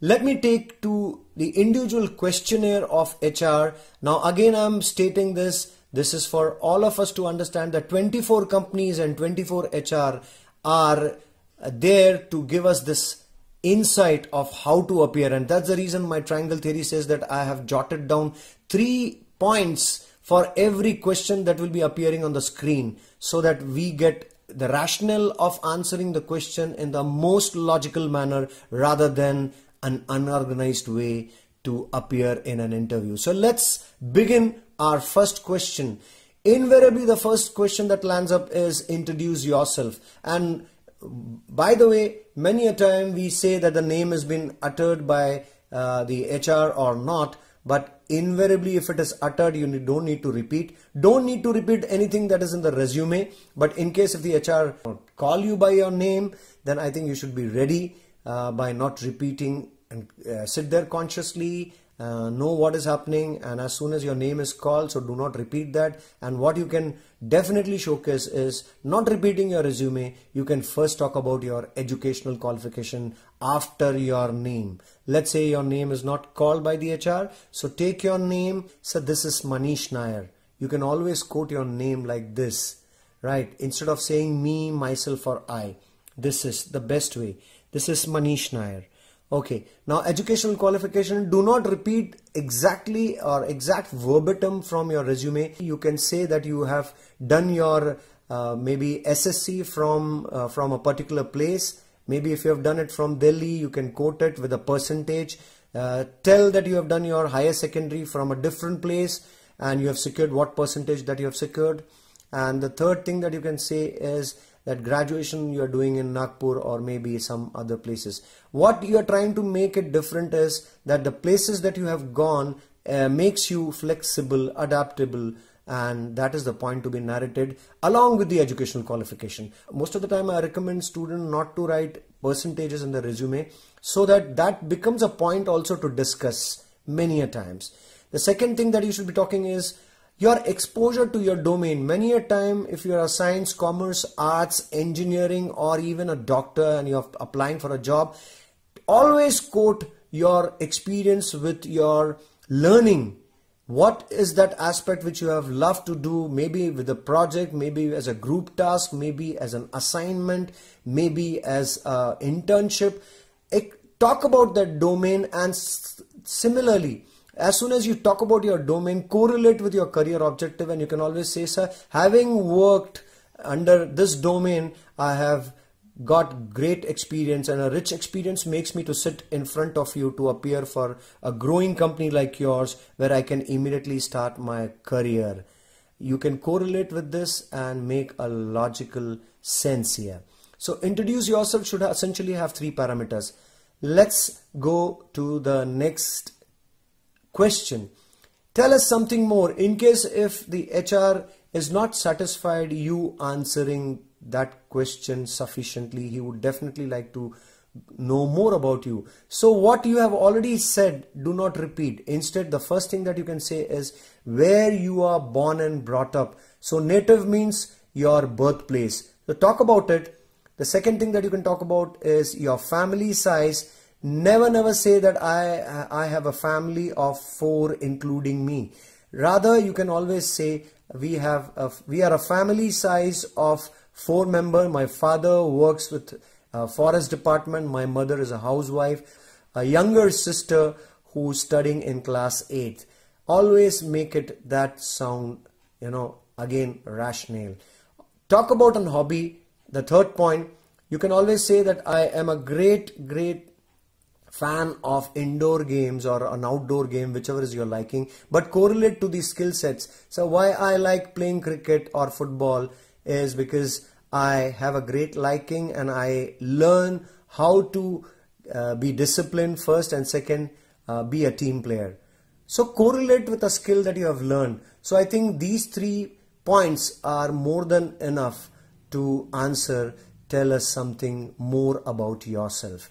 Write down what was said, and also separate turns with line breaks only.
Let me take to the individual questionnaire of HR. Now again I'm stating this. This is for all of us to understand that 24 companies and 24 HR are there to give us this insight of how to appear and that's the reason my triangle theory says that I have jotted down three points for every question that will be appearing on the screen so that we get the rationale of answering the question in the most logical manner rather than an unorganized way to appear in an interview. So let's begin our first question. Invariably, the first question that lands up is introduce yourself. And by the way, many a time we say that the name has been uttered by uh, the HR or not, but invariably if it is uttered, you don't need to repeat. Don't need to repeat anything that is in the resume, but in case if the HR call you by your name, then I think you should be ready uh, by not repeating and uh, sit there consciously uh, know what is happening and as soon as your name is called so do not repeat that. And what you can definitely showcase is not repeating your resume. You can first talk about your educational qualification after your name. Let's say your name is not called by the HR so take your name. So this is Maneesh Nair. You can always quote your name like this right? Instead of saying me myself or I this is the best way this is Maneesh Nair Okay, now educational qualification, do not repeat exactly or exact verbatim from your resume. You can say that you have done your uh, maybe SSC from, uh, from a particular place. Maybe if you have done it from Delhi, you can quote it with a percentage. Uh, tell that you have done your higher secondary from a different place and you have secured what percentage that you have secured. And the third thing that you can say is that graduation you are doing in Nagpur or maybe some other places. What you are trying to make it different is that the places that you have gone uh, makes you flexible, adaptable, and that is the point to be narrated along with the educational qualification. Most of the time I recommend student not to write percentages in the resume so that that becomes a point also to discuss many a times. The second thing that you should be talking is your exposure to your domain. Many a time if you're a science commerce arts engineering or even a doctor and you're applying for a job always quote your experience with your learning. What is that aspect which you have loved to do maybe with a project maybe as a group task maybe as an assignment maybe as an internship? Talk about that domain and similarly as soon as you talk about your domain correlate with your career objective and you can always say sir having worked under this domain i have got great experience and a rich experience makes me to sit in front of you to appear for a growing company like yours where i can immediately start my career. You can correlate with this and make a logical sense here. So introduce yourself should essentially have three parameters. Let's go to the next question. Tell us something more. In case if the HR is not satisfied you answering that question sufficiently he would definitely like to know more about you. So what you have already said do not repeat. Instead the first thing that you can say is where you are born and brought up. So native means your birthplace. So talk about it. The second thing that you can talk about is your family size Never, never say that I, I have a family of four including me. Rather, you can always say we have a, we are a family size of four member. My father works with uh, forest department. My mother is a housewife. A younger sister who's studying in class 8. Always make it that sound, you know, again rational. Talk about an hobby. The third point, you can always say that I am a great, great fan of indoor games or an outdoor game whichever is your liking but correlate to the skill sets. So why i like playing cricket or football is because i have a great liking and i learn how to uh, be disciplined first and second uh, be a team player. So correlate with a skill that you have learned. So i think these three points are more than enough to answer tell us something more about yourself